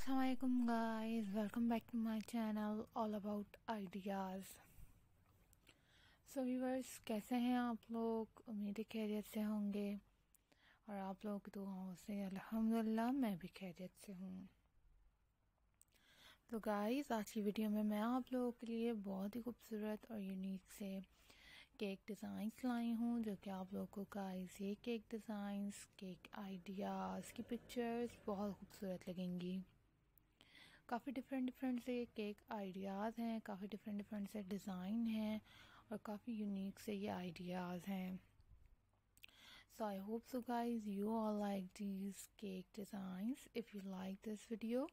Assalamualaikum, guys. Welcome back to my channel all about ideas so viewers, कैसे हैं आप लोग? उम्मीद खैरियत से होंगे। और आप लोग की दुआओं से अल्हम्दुलिल्लाह, मैं भी खैरियत से हूँ। तो गाइस आज की वीडियो में मैं आप लोगों के लिए बहुत ही खूबसूरत और यूनिक से केक डिज़ाइंस लाई हूँ, जो कि आप लोगों को गाइस ये केक डिज़ाइंस केक आइडियाज़ की पिक्चर्स बहुत खूबसूरत लगेंगी। काफ़ी डिफरेंट डिफरेंट से केक आइडियाज़ हैं, काफ़ी डिफरेंट डिफरेंट से डिज़ाइन हैं और काफ़ी यूनिक से ये आइडियाज़ हैं। So I hope so guys you are like this cake designs if you like this video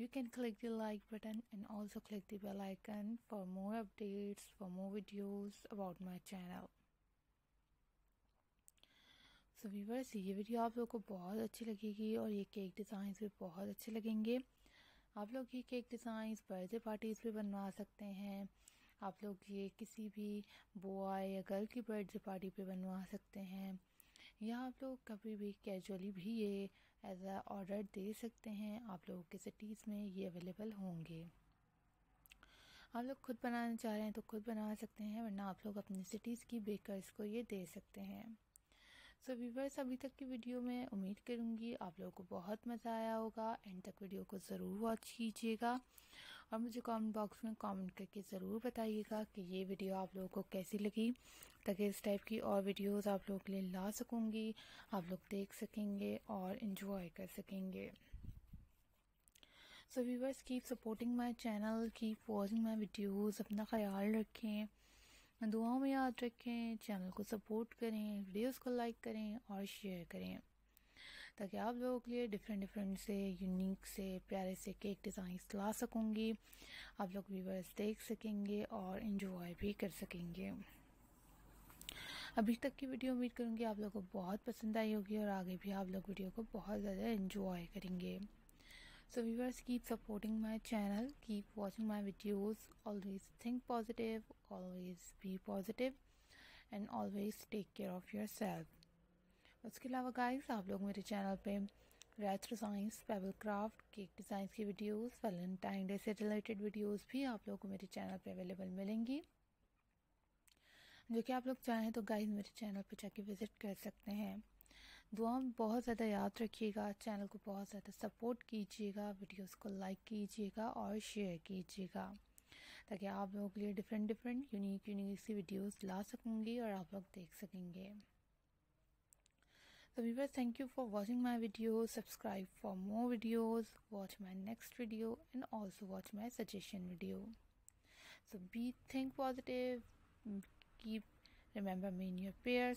you can click the like button and also click the bell icon for more updates for more videos about my channel so viewers ये video आप लोग को बहुत अच्छी लगेगी और ये cake designs भी बहुत अच्छे लगेंगे। आप लोग ये केक डिज़ाइंस, बर्थडे पार्टीज़ पे बनवा सकते हैं। आप लोग ये किसी भी बॉय या गर्ल की बर्थडे पार्टी पे बनवा सकते हैं। या आप लोग कभी भी कैजुअली भी ये एज आ ऑर्डर दे सकते हैं। आप लोगों के सिटीज़ में ये अवेलेबल होंगे। आप लोग खुद बनाना चाह रहे हैं तो खुद बना सकते हैं, वरना आप लोग अपनी सिटीज़ की बेकर्स को ये दे सकते हैं। सो वीवर्स अभी तक की वीडियो में उम्मीद करूँगी आप लोगों को बहुत मज़ा आया होगा। एंड तक वीडियो को ज़रूर वॉच कीजिएगा। और मुझे कमेंट बॉक्स में कमेंट करके ज़रूर बताइएगा कि ये वीडियो आप लोगों को कैसी लगी, ताकि इस टाइप की और वीडियोस आप लोगों के लिए ला सकूँगी, आप लोग देख सकेंगे और इन्जॉय कर सकेंगे। So viewers keep supporting my channel keep watching my videos अपना ख्याल रखें। दुआओं में याद रखें, चैनल को सपोर्ट करें, वीडियोस को लाइक करें और शेयर करें। ताकि आप लोगों के लिए डिफरेंट डिफरेंट से यूनिक से, प्यारे से केक डिज़ाइंस ला सकूँगी। आप लोग व्यूवर्स देख सकेंगे और इन्जॉय भी कर सकेंगे। अभी तक की वीडियो उम्मीद करूँगी आप लोगों को बहुत पसंद आई होगी और आगे भी आप लोग वीडियो को बहुत ज़्यादा इन्जॉय करेंगे। So viewers keep supporting my channel, keep watching my videos, always think positive, always be positive and always take care of yourself. उसके अलावा गाइस आप लोग मेरे चैनल पे retro science pebble craft cake design की videos Valentine day से related videos भी आप लोगों को मेरे चैनल पे अवेलेबल मिलेंगी जो कि आप लोग चाहें तो गाइस मेरे चैनल पे जाके विज़िट कर सकते हैं दुआ में बहुत ज़्यादा याद रखिएगा, चैनल को बहुत ज़्यादा सपोर्ट कीजिएगा, वीडियोस को लाइक कीजिएगा और शेयर कीजिएगा, ताकि आप लोगों के लिए डिफरेंट डिफरेंट यूनिक यूनिक सी वीडियोस ला सकूँगी और आप लोग देख सकेंगे। तो viewer thank you for watching my video subscribe for more videos watch my next video and also watch my suggestion video so be think positive keep remember me in your prayer